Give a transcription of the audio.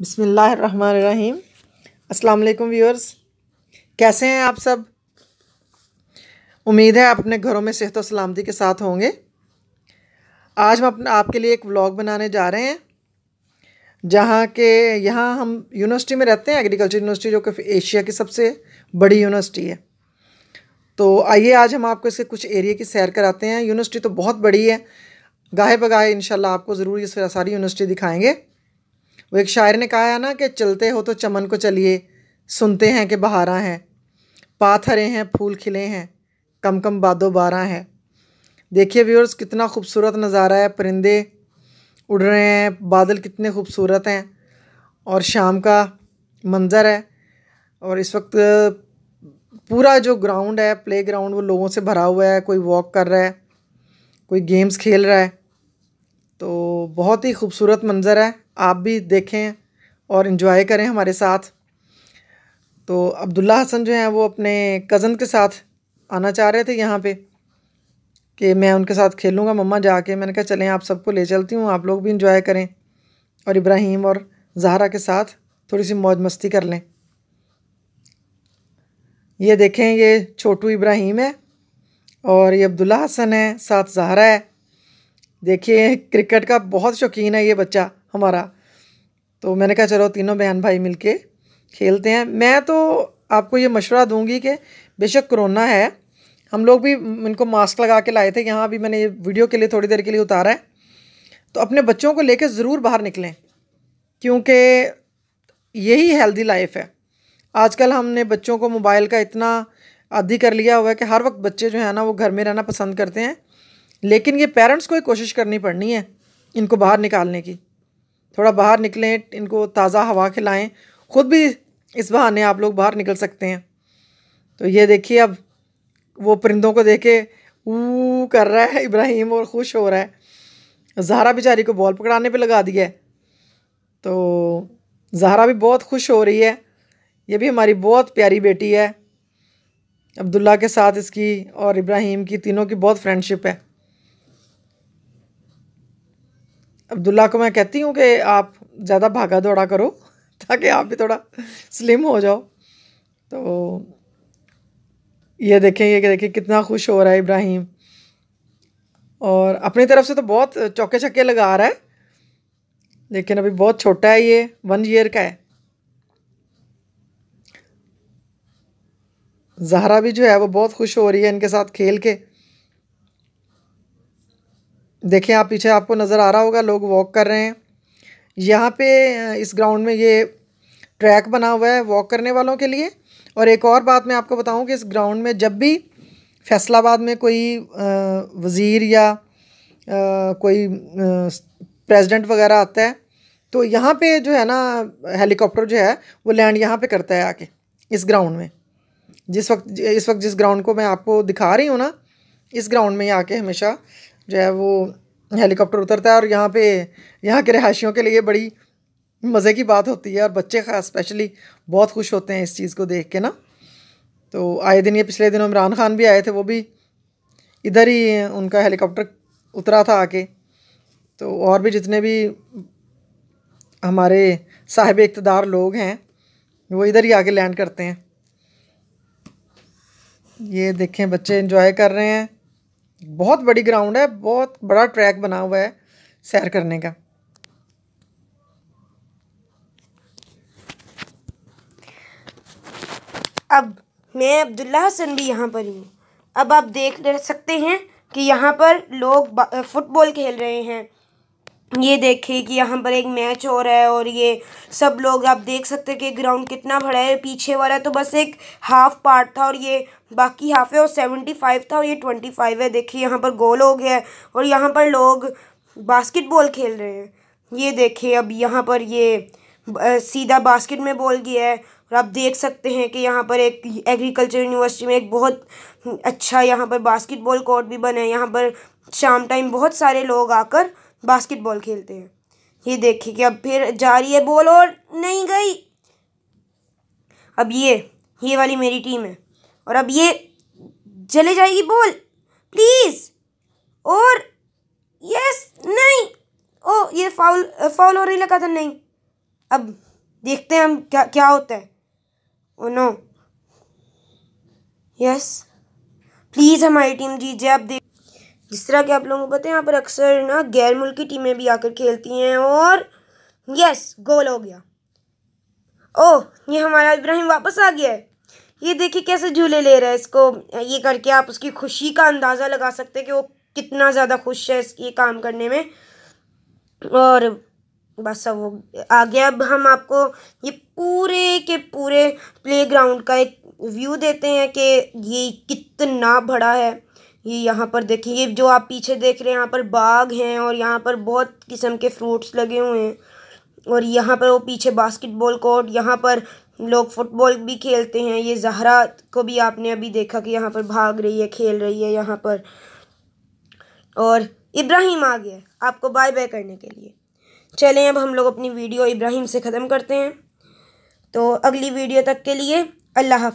बिसमीम अस्सलाम वालेकुम व्यूअर्स। कैसे हैं आप सब? उम्मीद है आप अपने घरों में सेहत और सलामती के साथ होंगे। आज हम अपने आपके लिए एक व्लॉग बनाने जा रहे हैं, जहाँ के यहाँ हम यूनिवर्सिटी में रहते हैं, एग्रीकल्चर यूनिवर्सिटी, जो कि एशिया की सबसे बड़ी यूनिवर्सिटी है। तो आइए आज हम आपको इसके कुछ एरिया की सैर कराते हैं। यूनिवर्सिटी तो बहुत बड़ी है। गाहे बगाहे इंशाल्लाह आपको ज़रूर इस सारी यूनिवर्सिटी दिखाएँगे। वो एक शायर ने कहा, है ना, कि चलते हो तो चमन को चलिए, सुनते हैं कि बहारा हैं। पाथरे हैं, फूल खिले हैं कम कम बादो बारह हैं। देखिए व्यूअर्स कितना खूबसूरत नज़ारा है, परिंदे उड़ रहे हैं, बादल कितने खूबसूरत हैं, और शाम का मंज़र है, और इस वक्त पूरा जो ग्राउंड है प्ले ग्राउंड वो लोगों से भरा हुआ है, कोई वॉक कर रहा है, कोई गेम्स खेल रहा है तो बहुत ही खूबसूरत मंज़र है। आप भी देखें और इन्जॉय करें हमारे साथ। तो अब्दुल्ला हसन जो हैं, वो अपने कज़न के साथ आना चाह रहे थे यहाँ पे कि मैं उनके साथ खेलूँगा मम्मा जाके। मैंने कहा, चलें, आप सबको ले चलती हूँ, आप लोग भी इंजॉय करें और इब्राहिम और जहरा के साथ थोड़ी सी मौज मस्ती कर लें। ये देखें, ये छोटू इब्राहिम है और ये अब्दुल्ला हसन है, साथ जहरा है। देखिए, क्रिकेट का बहुत शौकीन है ये बच्चा। हमारा। तो मैंने कहा, चलो, तीनों बहन भाई मिलके खेलते हैं। मैं तो आपको ये मशवरा दूँगी कि बेशक कोरोना है, हम लोग भी इनको मास्क लगा के लाए थे यहाँ भी मैंने ये वीडियो के लिए थोड़ी देर के लिए उतारा है। तो अपने बच्चों को लेकर ज़रूर बाहर निकलें, क्योंकि यही हेल्दी लाइफ है। आजकल हमने बच्चों को मोबाइल का इतना आदि कर लिया हुआ है कि हर वक्त बच्चे जो है ना, वो घर में रहना पसंद करते हैं, लेकिन ये पेरेंट्स को ही कोशिश करनी पड़नी है इनको बाहर निकालने की। थोड़ा बाहर निकलें, इनको ताज़ा हवा खिलाएँ। ख़ुद भी इस बहाने आप लोग बाहर निकल सकते हैं। तो ये देखिए अब, वो परिंदों को देखे ऊ, कर रहा है इब्राहिम और खुश हो रहा है। जहरा बेचारी को बॉल पकड़ाने पे लगा दिया है। तो जहरा भी बहुत खुश हो रही है। ये भी हमारी बहुत प्यारी बेटी है। अब्दुल्ला के साथ इसकी और इब्राहिम की तीनों की बहुत फ्रेंडशिप है। अब्दुल्ला को मैं कहती हूँ कि आप ज़्यादा भागा दौड़ा करो, ताकि आप भी थोड़ा स्लिम हो जाओ। तो ये देखें, ये देखिए कितना खुश हो रहा है इब्राहिम। और अपनी तरफ़ से तो बहुत चौके छक्के लगा रहा है, लेकिन अभी बहुत छोटा है ये वन ईयर का है। जहरा भी जो है, वो बहुत खुश हो रही है इनके साथ खेल के। देखें आप पीछे आपको नज़र आ रहा होगा, लोग वॉक कर रहे हैं। यहाँ पे इस ग्राउंड में ये ट्रैक बना हुआ है वॉक करने वालों के लिए। और एक और बात मैं आपको बताऊँ कि इस ग्राउंड में जब भी फैसलाबाद में कोई वज़ीर या कोई प्रेसिडेंट वगैरह आता है तो यहाँ पे जो है ना हेलीकॉप्टर जो है, वो लैंड यहाँ पे करता है आके, इस ग्राउंड में। जिस वक्त, इस वक्त जिस ग्राउंड को मैं आपको दिखा रही हूँ ना, इस ग्राउंड में आके हमेशा जो है वो हेलीकॉप्टर उतरता है और यहाँ पे, यहाँ के रहायशियों के लिए बड़ी मज़े की बात होती है और बच्चे खास स्पेशली बहुत खुश होते हैं इस चीज़ को देख के ना। तो आए दिन ये पिछले दिनों इमरान खान भी आए थे, वो भी इधर ही उनका हेलीकॉप्टर उतरा था आके। तो और भी जितने भी हमारे साहिब इकतदार लोग हैं, वो इधर ही आके लैंड करते हैं। ये देखें, बच्चे इन्जॉय कर रहे हैं। बहुत बड़ी ग्राउंड है, बहुत बड़ा ट्रैक बना हुआ है सैर करने का। अब मैं अब्दुल्ला हसन भी यहाँ पर ही। अब आप देख सकते हैं कि यहाँ पर लोग फुटबॉल खेल रहे हैं। ये देखिए कि यहाँ पर एक मैच हो रहा है और ये सब लोग आप देख सकते हैं कि ग्राउंड कितना बड़ा है। पीछे वाला तो बस एक हाफ़ पार्ट था और ये बाकी हाफ़ है और सेवेंटी फाइव था और ये ट्वेंटी फाइव है। देखिए यहाँ पर गोल हो गया है और यहाँ पर लोग बास्केटबॉल खेल रहे हैं। ये देखिए अब यहाँ पर ये सीधा बास्केट में बॉल गया है और आप देख सकते हैं कि यहाँ पर एक एग्रीकल्चर यूनिवर्सिटी में एक बहुत अच्छा यहाँ पर बास्केटबॉल कोर्ट भी बना है। यहाँ पर शाम टाइम बहुत सारे लोग आकर बास्केटबॉल खेलते हैं। ये देखिए कि अब फिर जा रही है बॉल और नहीं गई। अब ये ये वाली मेरी टीम है। और अब ये चले जाएगी बॉल प्लीज़ और यस नहीं। ओ, ये फाउल फाउल हो रही लगा था, नहीं। अब देखते हैं हम क्या क्या होता है। ओ नो यस प्लीज़ हमारी टीम जीत जाए। आप देख जिस तरह कि आप लोगों को पता है, यहाँ पर अक्सर ना गैर मुल्की टीमें भी आकर खेलती हैं और यस गोल हो गया। ओह, ये हमारा इब्राहिम वापस आ गया है। ये देखिए कैसे झूले ले रहा है इसको। ये करके आप उसकी खुशी का अंदाज़ा लगा सकते हैं कि वो कितना ज़्यादा खुश है ये काम करने में। और बस अब वो आ गया। अब हम आपको ये पूरे के पूरे प्लेग्राउंड का एक व्यू देते हैं कि ये कितना बड़ा है। ये यहाँ पर देखिए, ये जो आप पीछे देख रहे हैं, यहाँ पर बाग हैं और यहाँ पर बहुत किस्म के फ्रूट्स लगे हुए हैं। और यहाँ पर वो पीछे बास्केटबॉल कोर्ट यहाँ पर लोग फुटबॉल भी खेलते हैं। ये जहरा को भी आपने अभी देखा कि यहाँ पर भाग रही है, खेल रही है यहाँ पर। और इब्राहिम आ गया। आपको बाय बाय करने के लिए। चलें, अब हम लोग अपनी वीडियो इब्राहिम से ख़त्म करते हैं। तो अगली वीडियो तक के लिए अल्लाह हाफ़